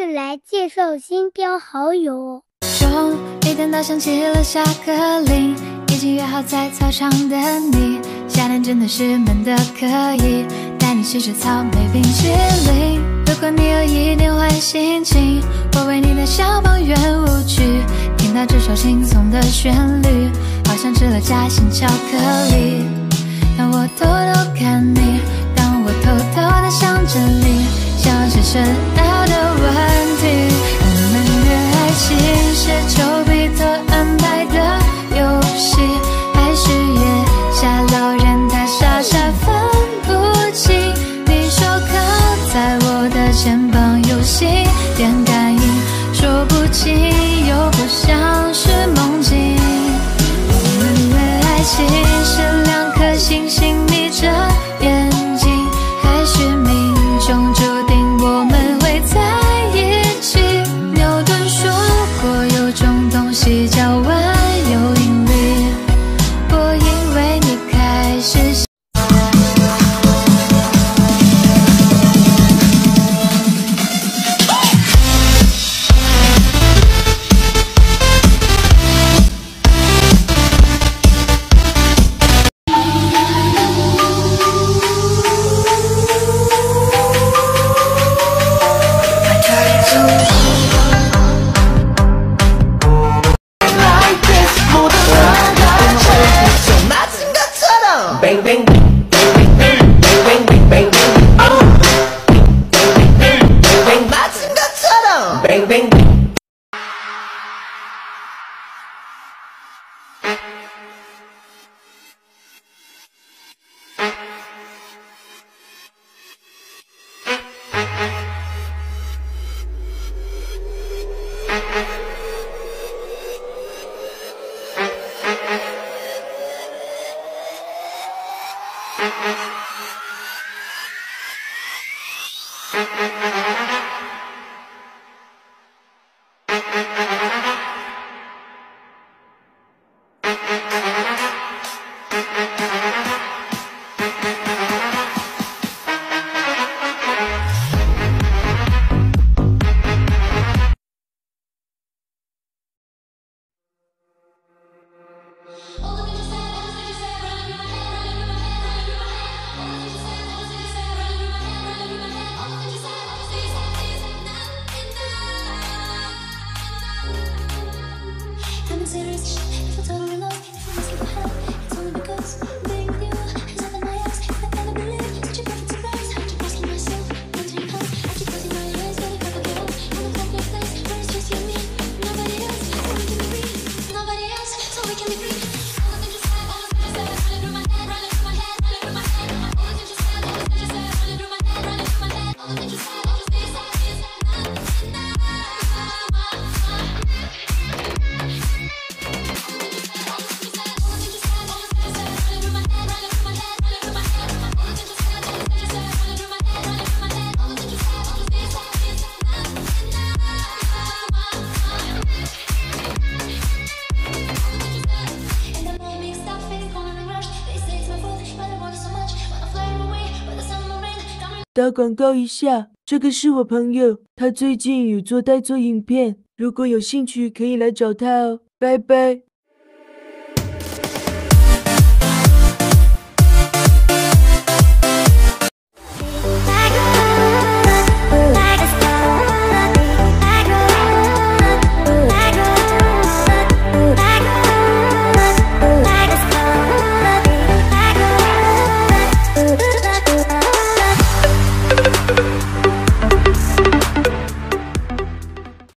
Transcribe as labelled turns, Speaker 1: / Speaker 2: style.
Speaker 1: 是来介绍新标好友
Speaker 2: 终于等到响起了下课铃已经约好在操场等你夏天真的是闷的可以带你去吃草莓冰淇淋如果你有一点坏心情我为你弹肖邦圆舞曲听到这首轻松的旋律好像吃了夹心巧克力。当我偷偷看你
Speaker 3: Thank you. answers
Speaker 4: 打广告一下这个是我朋友他最近有做代做影片如果有兴趣可以来找他哦拜拜。